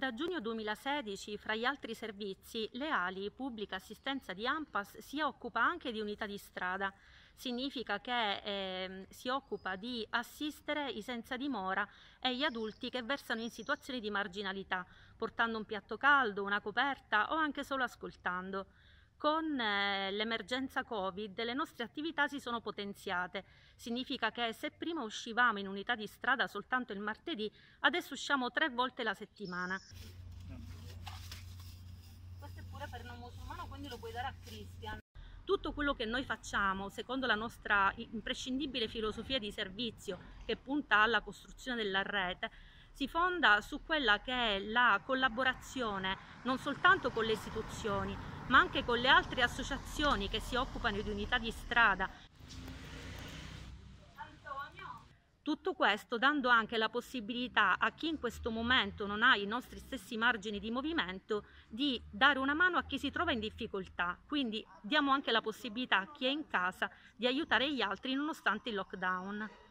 Da giugno 2016, fra gli altri servizi, le Ali, pubblica assistenza di AMPAS, si occupa anche di unità di strada. Significa che eh, si occupa di assistere i senza dimora e gli adulti che versano in situazioni di marginalità, portando un piatto caldo, una coperta o anche solo ascoltando con eh, l'emergenza Covid le nostre attività si sono potenziate. Significa che se prima uscivamo in unità di strada soltanto il martedì, adesso usciamo tre volte la settimana. Questo è pure per non musulmano, quindi lo puoi dare a Christian. Tutto quello che noi facciamo, secondo la nostra imprescindibile filosofia di servizio che punta alla costruzione della rete, si fonda su quella che è la collaborazione non soltanto con le istituzioni, ma anche con le altre associazioni che si occupano di unità di strada. Tutto questo dando anche la possibilità a chi in questo momento non ha i nostri stessi margini di movimento di dare una mano a chi si trova in difficoltà. Quindi diamo anche la possibilità a chi è in casa di aiutare gli altri nonostante il lockdown.